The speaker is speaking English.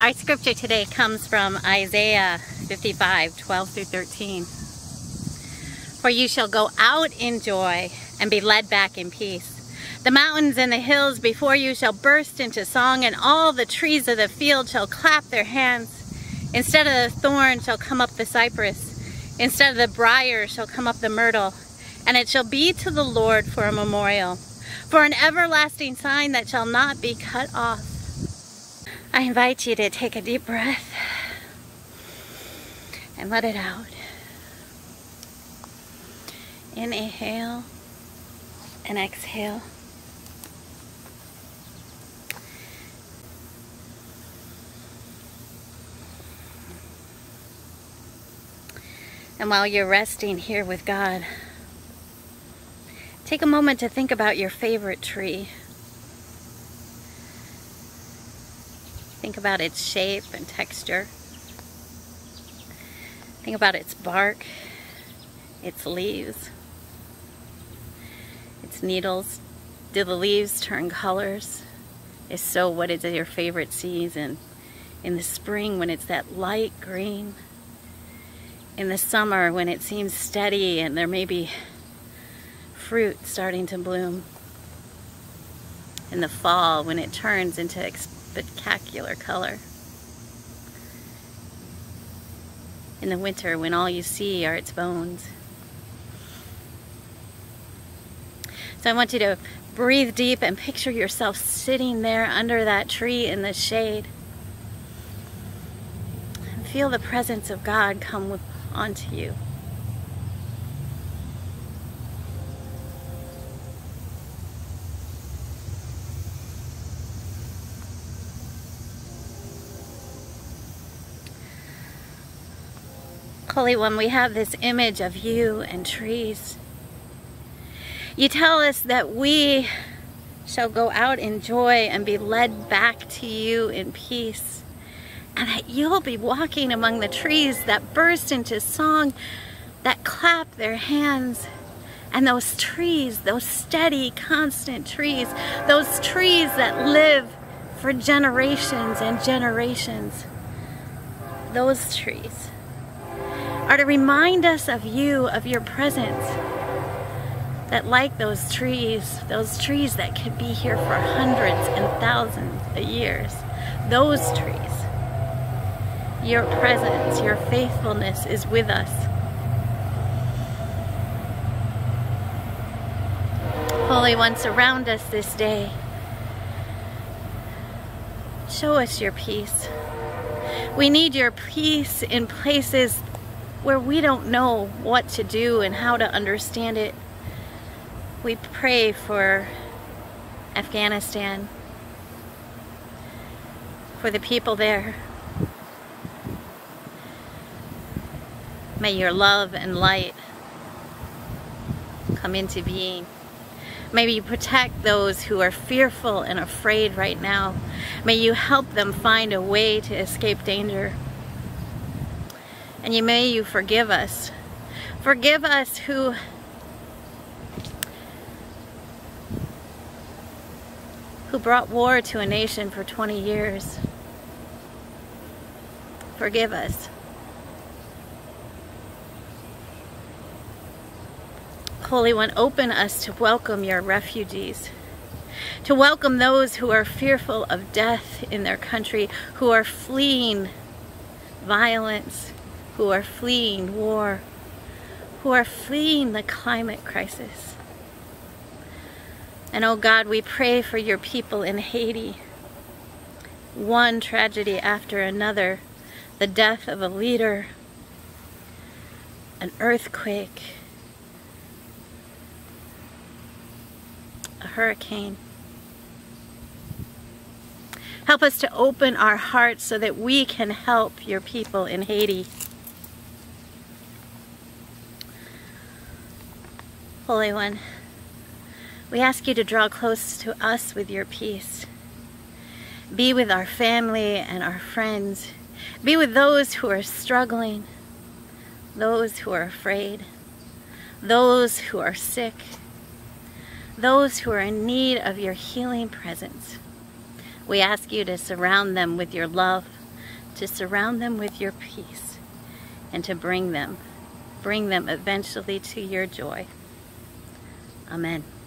Our scripture today comes from Isaiah 55, 12 through 13. For you shall go out in joy and be led back in peace. The mountains and the hills before you shall burst into song, and all the trees of the field shall clap their hands. Instead of the thorn shall come up the cypress, instead of the brier shall come up the myrtle, and it shall be to the Lord for a memorial, for an everlasting sign that shall not be cut off. I invite you to take a deep breath and let it out. Inhale and exhale. And while you're resting here with God, take a moment to think about your favorite tree. Think about its shape and texture. Think about its bark, its leaves, its needles. Do the leaves turn colors? If so, what is your favorite season? In the spring when it's that light green? in the summer when it seems steady and there may be fruit starting to bloom. In the fall when it turns into spectacular color. In the winter when all you see are its bones. So I want you to breathe deep and picture yourself sitting there under that tree in the shade. And feel the presence of God come onto you. Holy One, we have this image of you and trees. You tell us that we shall go out in joy and be led back to you in peace and that you'll be walking among the trees that burst into song, that clap their hands. And those trees, those steady, constant trees, those trees that live for generations and generations, those trees are to remind us of you, of your presence. That like those trees, those trees that could be here for hundreds and thousands of years, those trees your presence, your faithfulness is with us. Holy One, surround us this day. Show us your peace. We need your peace in places where we don't know what to do and how to understand it. We pray for Afghanistan, for the people there. May your love and light come into being. May you protect those who are fearful and afraid right now. May you help them find a way to escape danger. And you may you forgive us. Forgive us who who brought war to a nation for 20 years. Forgive us. Holy One, open us to welcome your refugees, to welcome those who are fearful of death in their country, who are fleeing violence, who are fleeing war, who are fleeing the climate crisis. And oh God, we pray for your people in Haiti. One tragedy after another, the death of a leader, an earthquake, a hurricane. Help us to open our hearts so that we can help your people in Haiti. Holy One, we ask you to draw close to us with your peace. Be with our family and our friends. Be with those who are struggling, those who are afraid, those who are sick, those who are in need of your healing presence. We ask you to surround them with your love, to surround them with your peace and to bring them, bring them eventually to your joy. Amen.